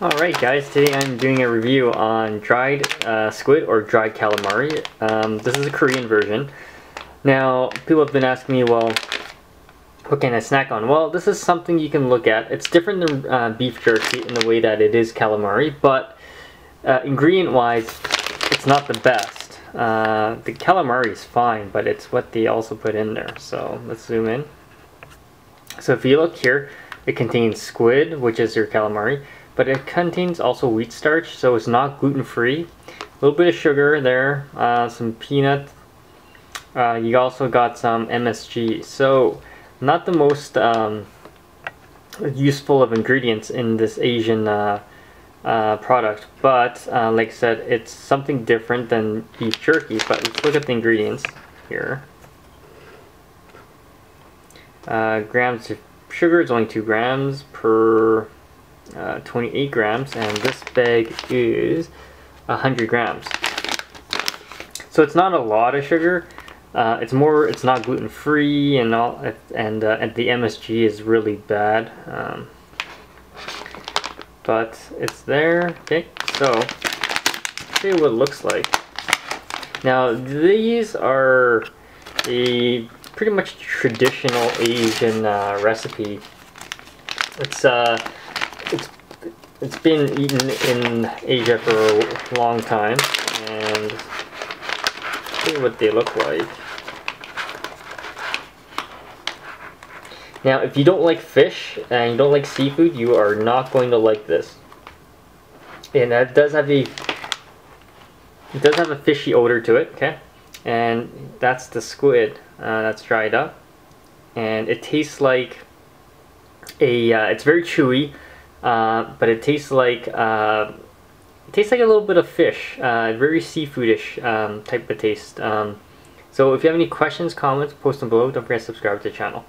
Alright guys, today I'm doing a review on dried uh, squid or dried calamari. Um, this is a Korean version. Now, people have been asking me, well, what can I snack on? Well, this is something you can look at. It's different than uh, beef jerky in the way that it is calamari, but uh, ingredient-wise, it's not the best. Uh, the calamari is fine, but it's what they also put in there. So, let's zoom in. So if you look here, it contains squid, which is your calamari but it contains also wheat starch, so it's not gluten-free. A little bit of sugar there, uh, some peanut. Uh, you also got some MSG, so not the most um, useful of ingredients in this Asian uh, uh product, but uh, like I said, it's something different than beef jerky. But let's look at the ingredients here. Uh, grams of sugar is only 2 grams per uh, 28 grams and this bag is 100 grams. So it's not a lot of sugar. Uh, it's more it's not gluten free and all and, uh, and the MSG is really bad um, but it's there okay? So see what it looks like. Now these are a pretty much traditional Asian uh, recipe. It's uh it's been eaten in Asia for a long time and see what they look like. Now if you don't like fish and you don't like seafood you are not going to like this. And that does have a it does have a fishy odor to it, okay? And that's the squid uh, that's dried up. And it tastes like a, uh, it's very chewy, uh, but it tastes like uh, it tastes like a little bit of fish, uh, very seafoodish um, type of taste. Um, so if you have any questions, comments, post them below. Don't forget to subscribe to the channel.